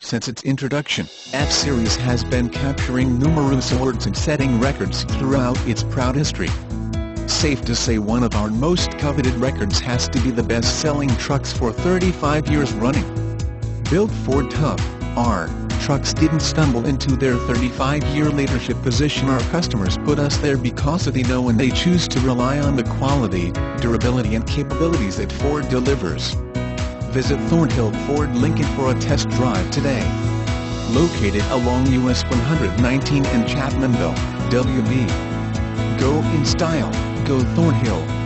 Since its introduction, F-Series has been capturing numerous awards and setting records throughout its proud history. Safe to say one of our most coveted records has to be the best-selling trucks for 35 years running. Built Ford Tough, our trucks didn't stumble into their 35-year leadership position our customers put us there because they know and they choose to rely on the quality, durability and capabilities that Ford delivers. Visit Thornhill Ford Lincoln for a test drive today. Located along US 119 in Chapmanville, WV. Go in style, go Thornhill.